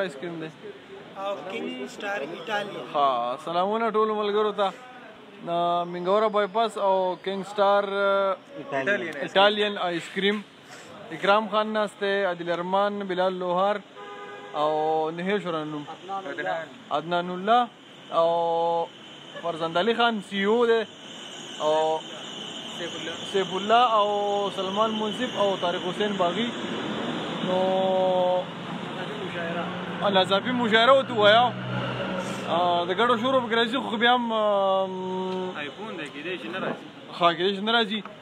آیس کریم دی او کینګ سټار ایتالیا ها سلامونه ټول ملګرو ته منګورا بای پاس او کینګ سټار ایتالین آیس کریم اکرام خان ناشته عادل ارمان بلال لوهار او نهیش رنوم عدنان الله او فرزند علي خان سی او دی او سیف الله او سلمان منصف او طارق حسین باغی نو الله زافي مشاعره وته وایا د ګډو شورو په ګرځي خو بیا هم آیفون دی کې دې شي نه راځي خو کې دې شي نه راځي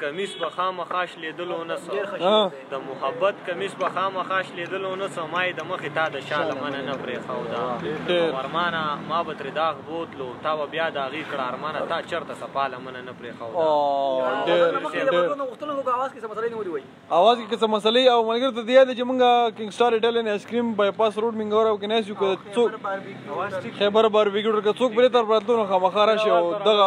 کمیس به خامخا شلېدل ونه سو د محبت کمیس به خامخا شلېدل ونه سو ما یې د مخې تا د شا لمنه نه پرېښوده ورمانه ما به ترې داغ بوتلو تا به بیا د هغې کړه ارمانه تا چېرته صفا لمنه نه پرېښوده اواز کې څه مسلې او ملګر ته دی چې مونږه کینګ سټار ایټالین آیسکریم بای پاس روډ منګور او کنه شو څوک خیبر باربیکیو ورکه څوک بری تر براتلو خامخا راشي او دغه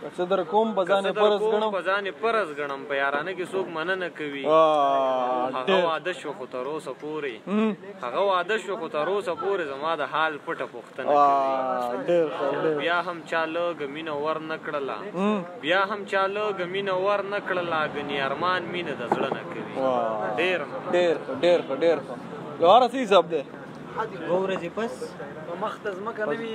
که څه در کوم په ځان فرض غنم په ځان فرض غنم په یارانه کې څوک مننه کوي هغه واده شو خو تر اوسه پوري هغه واده شو خو تر اوسه پوري زما د حال پټه پوښتنه کوي ډېر ډېر بیا هم چا له غمینه ور نکړلا بیا هم چا له غمینه ور نکړلا غنی ارمان مینه د زړه نه کوي ډېر ډېر ډېر ډېر لواره سی حساب ده ورځې پس مخ ته ځمکه نه وي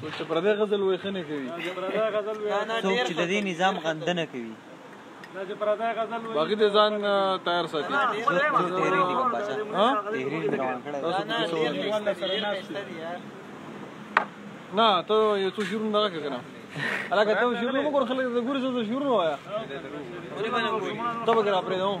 څوک چې پردی غزل وایي ښه نه کوي څوک چې د دې نظام غندنه کوي باقي د ځان تیار ساتي تحریر دی کوم بچا تحریر دی روان کړی نه ته یو څو شروع نه راکې کنه علاقه ته شروع مو کور خلک د ګوري څه شروع وایا ته به را پرې دوم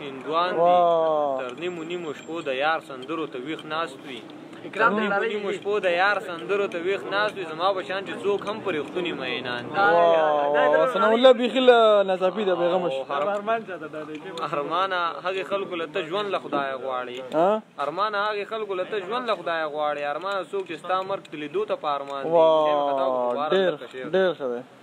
هندوان دي تر نیمو نیمو شپو د یار سندرو ته ویښ ناست وي اکرام دې لارې نیمو شپو د یار سندرو ته ویښ ناست وي زما په شان چې څوک هم پر رښتوني مینان دي سنا الله بیخي له ناڅاپي ده بېغمه شو ارمانه هغې خلکو له ته ژوند له خدایه غواړي ارمانه هغې خلکو له ته ژوند له خدایه غواړي ارمانه څوک چې ستا مرګ ته لیدو ته په ارمان دي ډېر ډېر ښه دی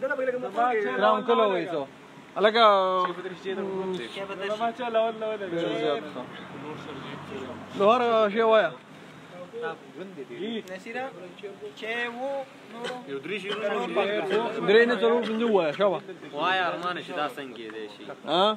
کرام کله وای سو الګه لوهر شی وایا درې نه څلور پنځه وایا شابه وایا ارمان شي دا څنګه دی شي ها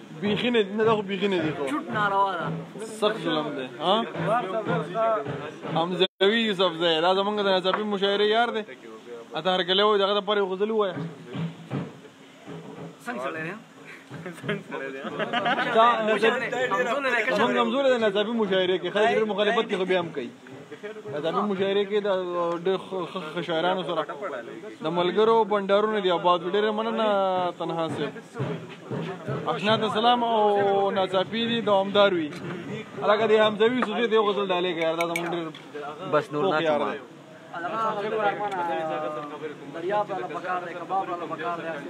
بیخی نه نه دا خو بیخی نه دی خو چټ ناروا ده سخت ظلم دی ها حمزوی یوسف زه دا زمونږ د نسبی مشاعره یار دی اته هر کله و دغه پر غزل وای څنګه سره دی دا همزول د نسبی مشاعره کې خلک مخالفت کې بیا هم کوي دا نن مشاعره کې د ډېر خشاعرانو سره د ملګرو بندارونو دی آباد ډېر مننه تنها سي اخنا ته سلام او ناڅاپي دي دوامدار وي علاقه دي همزوي سوزي دی غزل ډالې کې دا زمونږ ډېر بس نور نه کوم دریا په لپاره کار دی کباب په لپاره کار دی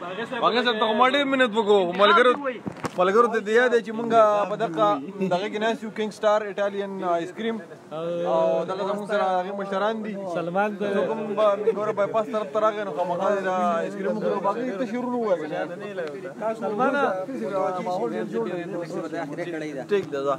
واغې صاحب ته ما ډېر منت وکړو ملګرو ملګرو ته دی دی چې مونږه په دغه دغه کې ناس یو کینګ سٹار ایتالین آیس کریم او دغه زموږ سره هغه مشران دي سلمان ته کوم به مګور بای پاس طرف ته راغی نو خامخا دا آیس کریم خو باقي ته شروع نه وای سلمان ماحول جوړ دی ټیک ده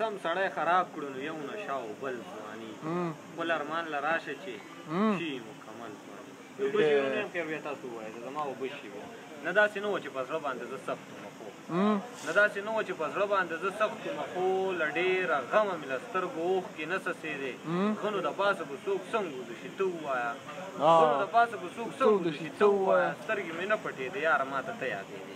سم سړی خراب کړو نو یو نشه او بل ځواني خپل ارمان له راشه چې شي مکمل ځواني د بشي نه هم خیر بیا تاسو وایي د زما او بشي نه داسې نه و چې په زړه باندې زه سخت وم خو نه داسې نه و چې په زړه باندې زه سخت وم خو له ډېره غمه مې له سترګو اوښکې نه څڅېدې غنو د پاسه به څوک څنګ وځو چې ته ووایه غنو د پاسه به څوک څنګ وځو چې ته ووایه سترګې مې نه پټېدې یاره ما ته ته یادېدې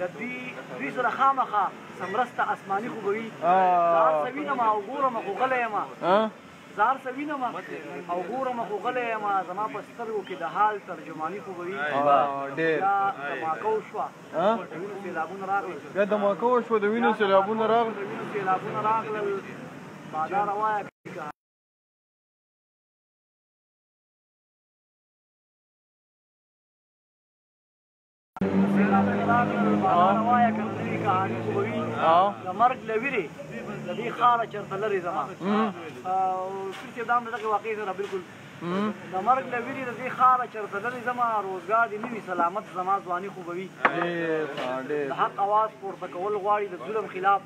د دوی دوی سره خامخا سمرسته اسماني خو به وي ځار څه وینم او ګورم خو غلی یم ځار څه وینم او ګورم خو غلی یم زما په سترګو کې د حال ترجماني خو به وي دا دماکو شوه د وینو سیلابونه راغلل دا دماکو شوه د وینو سیلابونه راغلل د وینو سیلابونه راغلل بادار وایه مرګ لویری د دې خاره چرته لري زما او چې دا مې دغه واقعي سره بالکل د مرګ له ویرې د دې ښاره چرته لرې ځمه روزګار دې نه وي سلامت زما ځواني خوبوي د حق اواز پورته کول غواړي د ظلم خلاف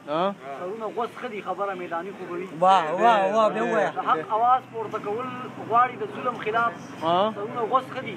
سرونه غوڅ ښه دي خبره میداني خوبوي واه واه واه بیا ووایه د حق اواز پورته کول غواړي د ظلم خلاف سرونه غوڅ ښه دي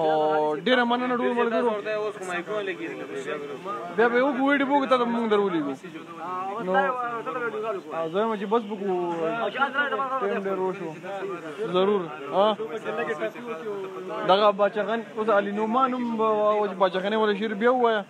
او ډیره مننه ټول ملګرو بیا به یو ویډیو بوګ ته مونږ درولې وو نو زه مې چې بس بوګو ټیم ډیر وشو ضرور ها دغه بچغن اوس علي نومان هم باچغنه ول شیر بیا وایا